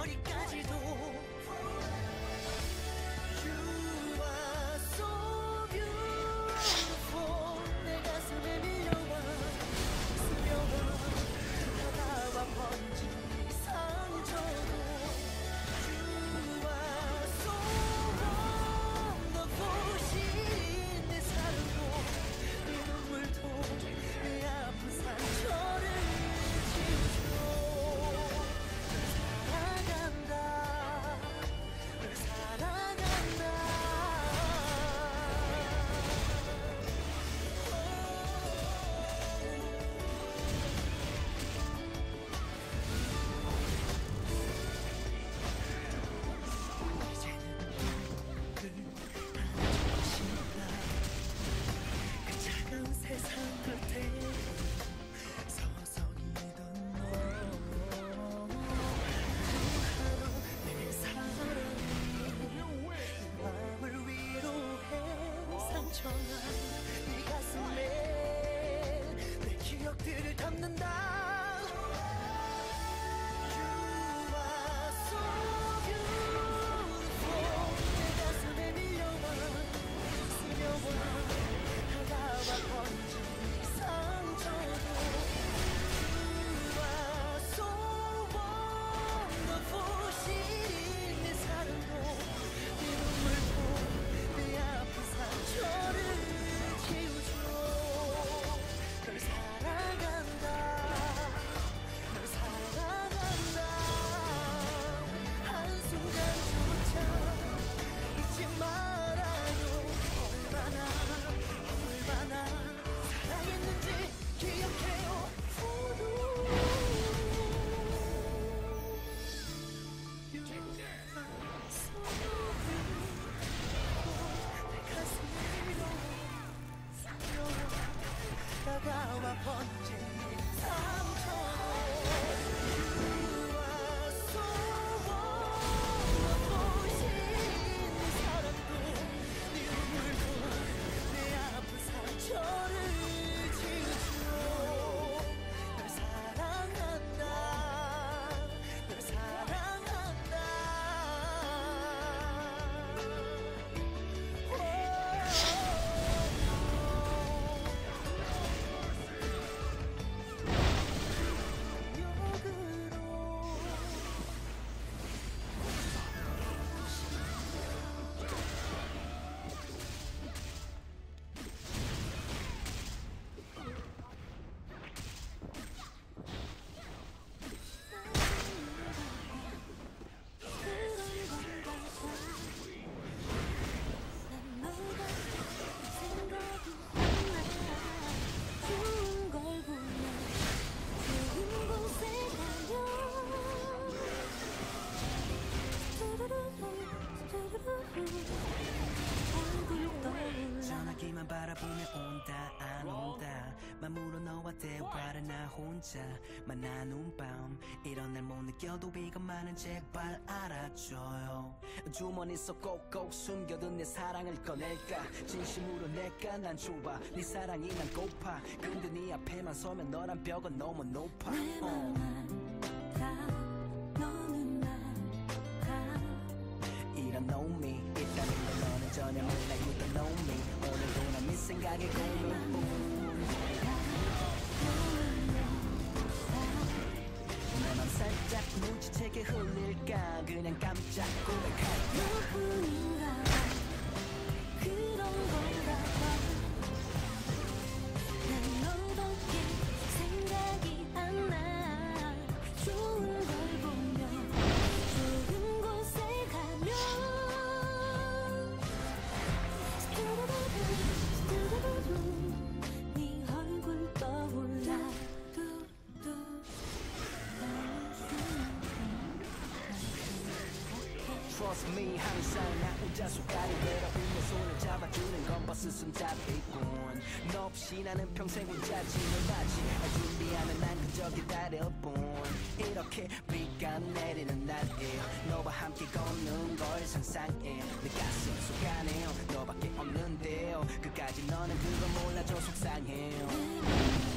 머리까지 혼자 만나는 밤 이런 날 못 느껴도 이것만은 제발 알아줘요. 주머니 속 꼭꼭 숨겨둔 내 사랑을 꺼낼까? 진심으로 내가 난 좋아 네 사랑이 난 고파. 근데 네 앞에만 서면 너란 벽은 너무 높아. 나가 이런 놈이 있다는 걸 너는 전혀 몰라. You don't know me. 오늘도 난네 생각에 고민 눈치채게 흘릴까 그냥 깜짝 고백할까 Me 항상 나 혼자 손가락 외로움의 손을 잡아주는 건 버스 손잡이뿐 너 없이 나는 평생 혼자지는 마지 날 준비하는 난 그저 기다릴 뿐 이렇게 비가 내리는 날에 너와 함께 걷는 걸 상상해 내 가슴 속 안에 너밖에 없는데요 끝까지 너는 그걸 몰라줘 속상해요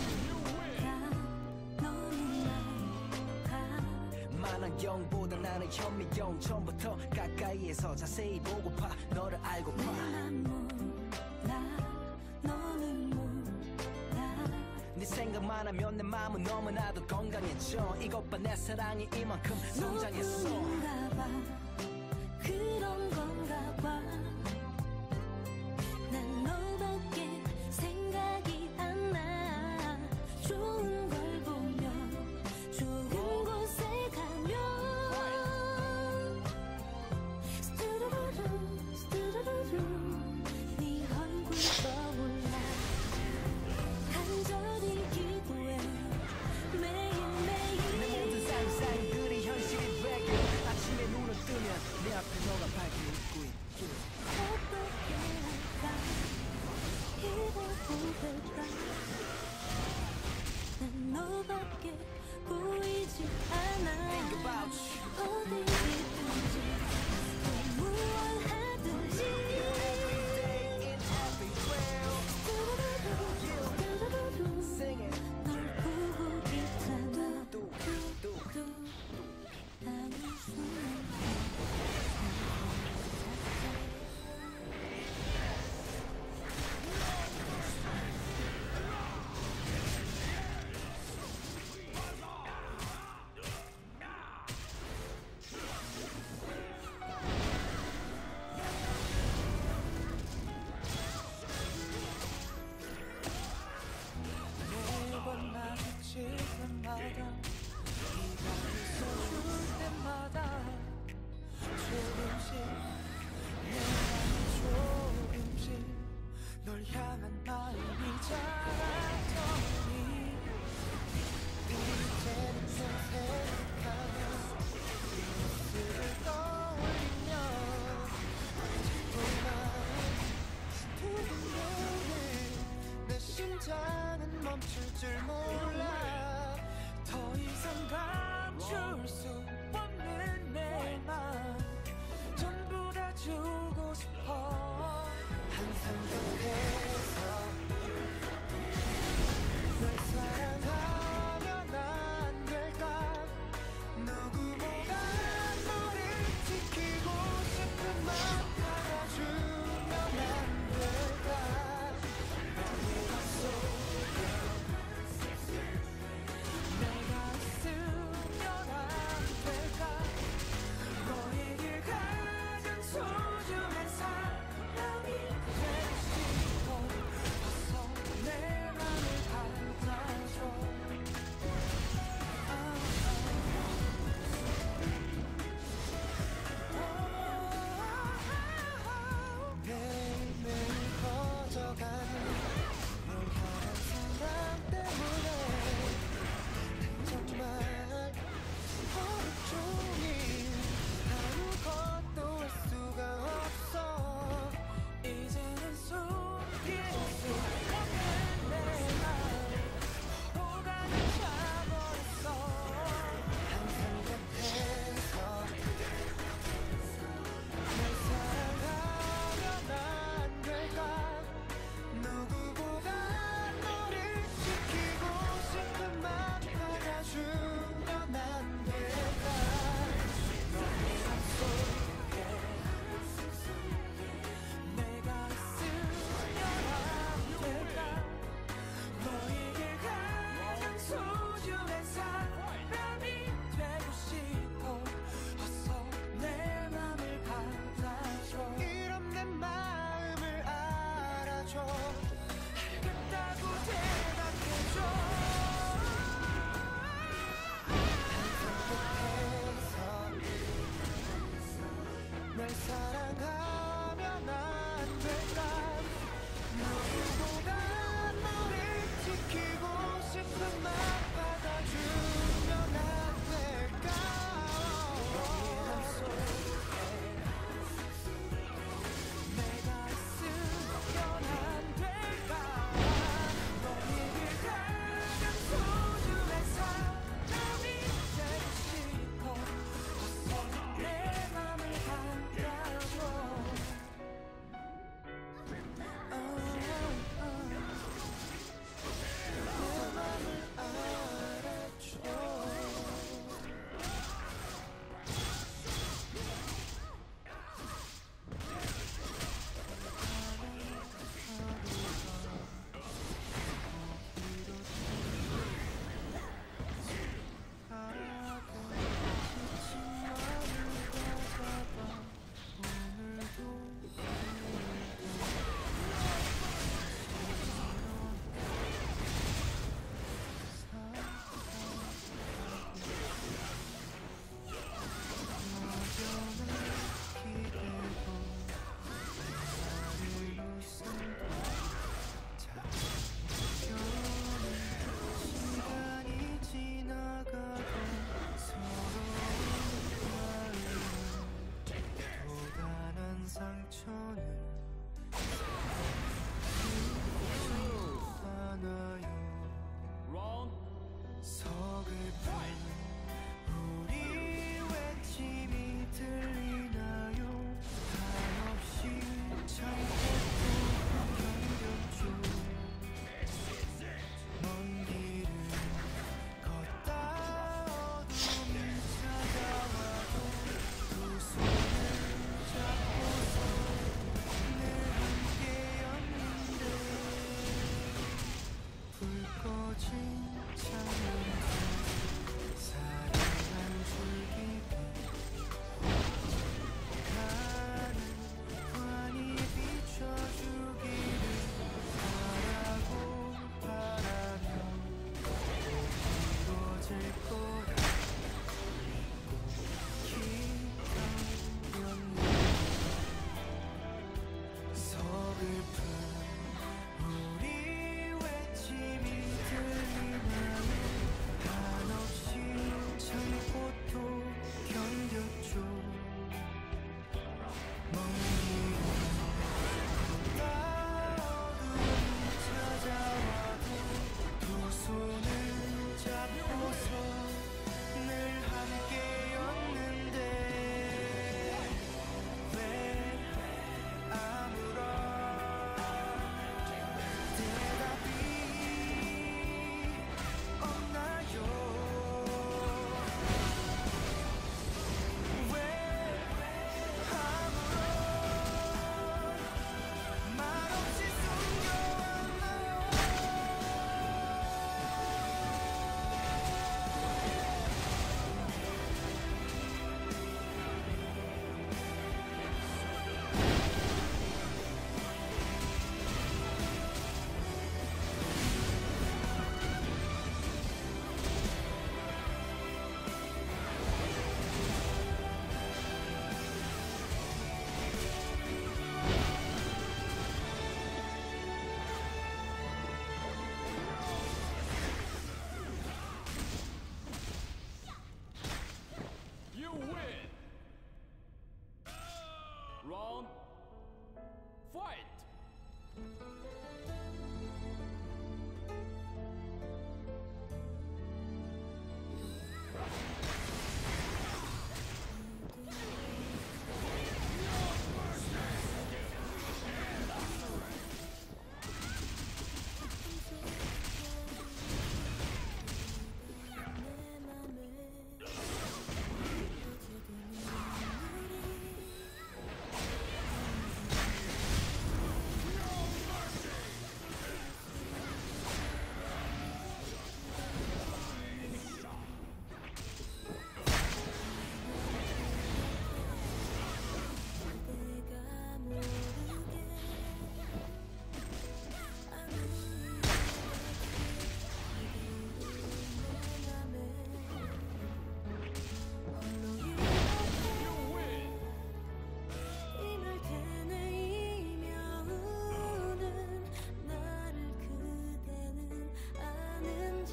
만한 영보다 나는 현미경. 처음부터 가까이에서 자세히 보고파. 너를 알고파. 난 몰라 너는 몰라. 네 생각만 하면 내 마음은 너무나도 건강해져 이것 봐 내 사랑이 이만큼 성장했어. 너뿐인가 봐. 그런 건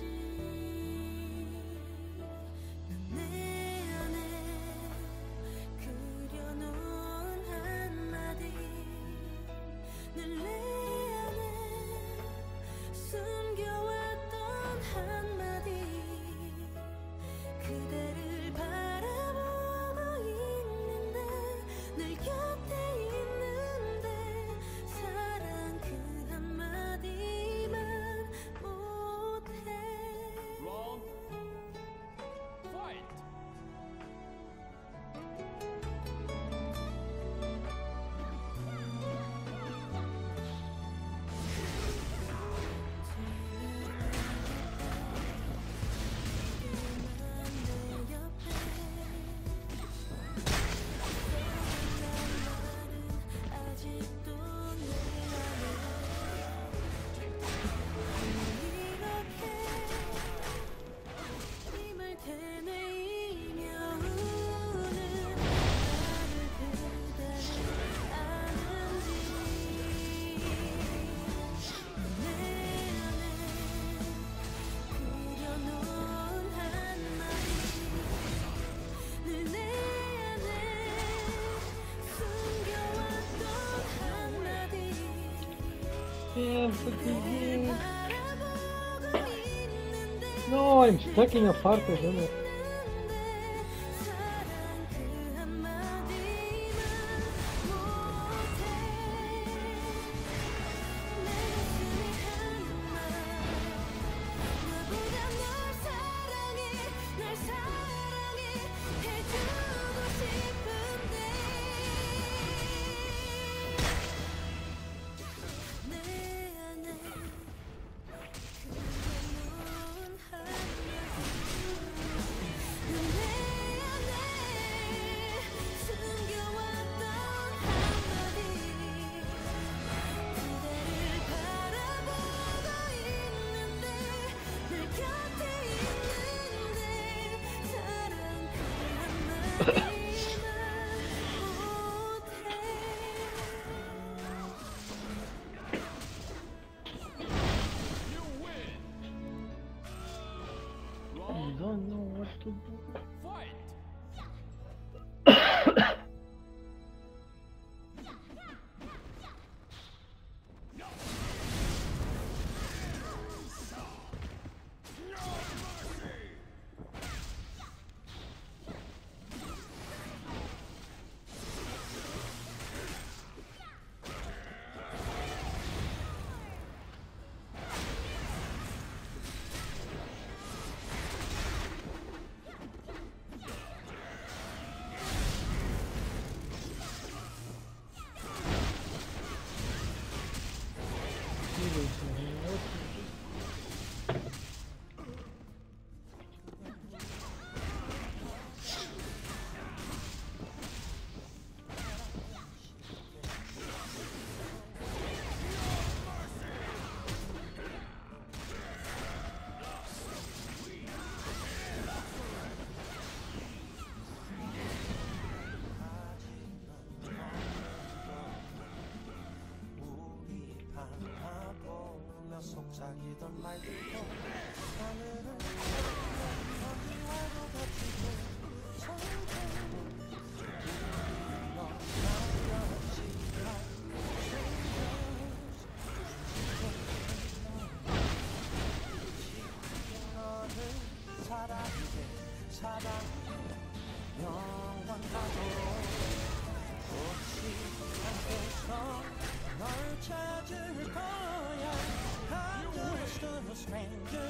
知。times, tá aqui a farta já, né? 一段白头到 Strange.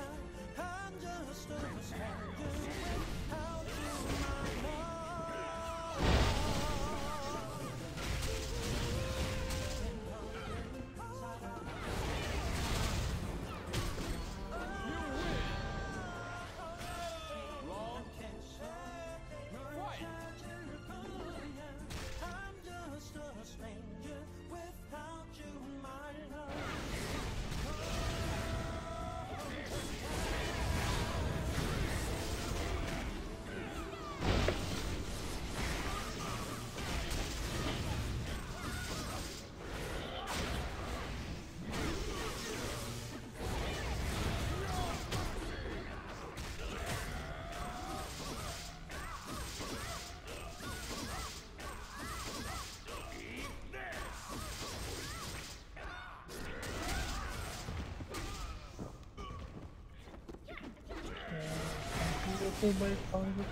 Oh my god.